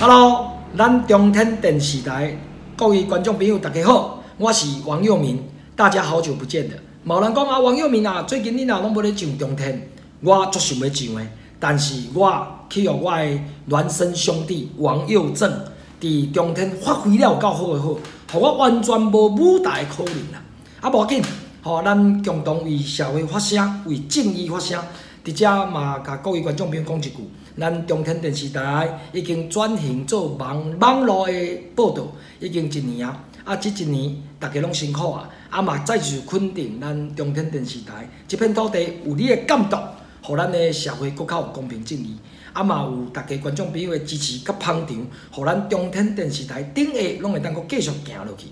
Hello，咱中天电视台各位观众朋友，大家好，我是王佑明，大家好久不见了。某人讲啊，王佑明啊，最近你若拢无咧上中天，我足想要上的，但是我去互我的孪生兄弟王佑正伫中天发挥了够好的好，互我完全无舞台可能啦。啊，无要紧，吼，咱共同为社会发声，为正义发声。伫遮嘛，甲各位观众朋友讲一句，咱中天电视台已经转型做网网络的报道，已经一年啊。啊，即一年大家拢辛苦啊，啊嘛再次肯定咱中天电视台即片土地有你的监督，互咱的社会更较有公平正义。啊嘛有大家观众朋友的支持甲捧场，互咱中天电视台顶下拢会当阁继续行落去。